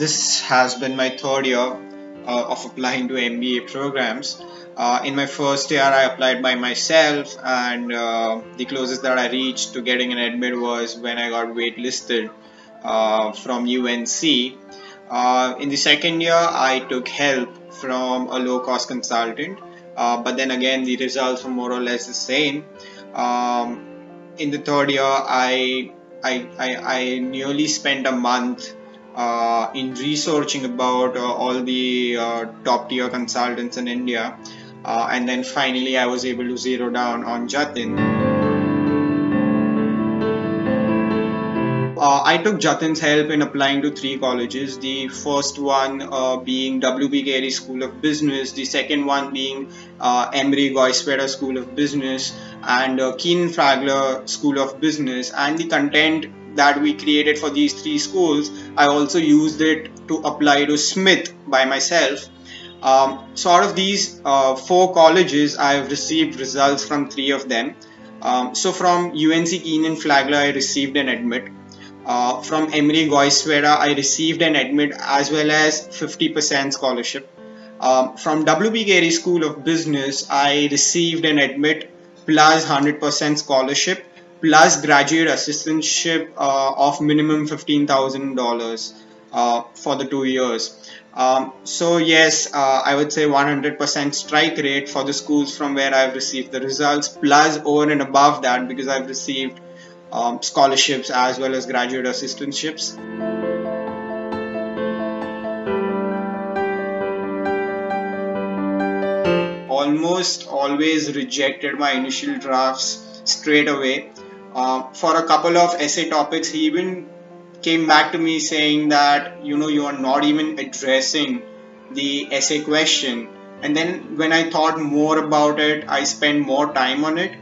this has been my third year uh, of applying to MBA programs. Uh, in my first year, I applied by myself, and uh, the closest that I reached to getting an admit was when I got waitlisted uh, from UNC. Uh, in the second year, I took help from a low cost consultant, uh, but then again, the results were more or less the same. Um, in the third year, I, I, I, I nearly spent a month uh, in researching about uh, all the uh, top tier consultants in India. Uh, and then finally, I was able to zero down on Jatin. Uh, I took Jatin's help in applying to three colleges. The first one uh, being W.P. Carey School of Business, the second one being Emory Goizueta School of Business, and Kenan Flagler School of Business. And the content that we created for these three schools, I also used it to apply to Smith by myself. Um, so out of these uh, four colleges, I have received results from three of them. Um, so from UNC Kenan Flagler, I received an admit. Uh, from Emory Goizueta, I received an admit as well as 50% scholarship. Um, from WP Carey School of Business, I received an admit plus 100% scholarship plus graduate assistantship uh, of minimum $15,000 uh, for the two years. Um, so yes, uh, I would say 100% strike rate for the schools from where I've received the results plus over and above that because I've received um, scholarships as well as graduate assistantships. Almost always rejected my initial drafts straight away. Uh, for a couple of essay topics, he even came back to me saying that you know you are not even addressing the essay question. And then when I thought more about it, I spent more time on it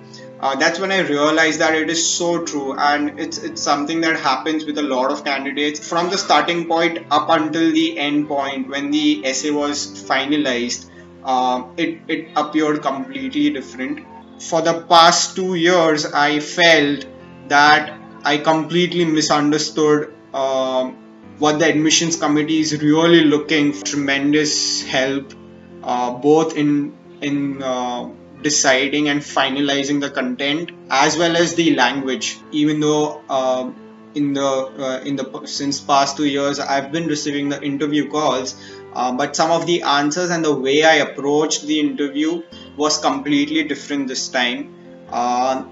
uh, that's when I realized that it is so true, and it's it's something that happens with a lot of candidates from the starting point up until the end point when the essay was finalized. Uh, it it appeared completely different. For the past two years, I felt that I completely misunderstood um, what the admissions committee is really looking for. Tremendous help, uh, both in in uh, deciding and finalizing the content as well as the language even though uh, in the uh, in the since past two years i've been receiving the interview calls uh, but some of the answers and the way i approached the interview was completely different this time. Uh,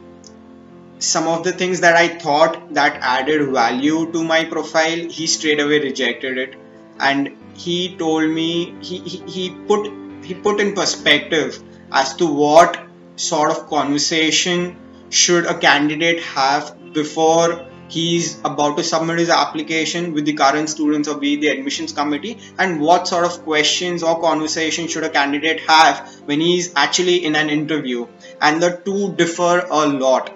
some of the things that i thought that added value to my profile he straight away rejected it. And he told me he, he, he put he put in perspective as to what sort of conversation should a candidate have before he's about to submit his application with the current students or the admissions committee and what sort of questions or conversation should a candidate have when he's actually in an interview. And the two differ a lot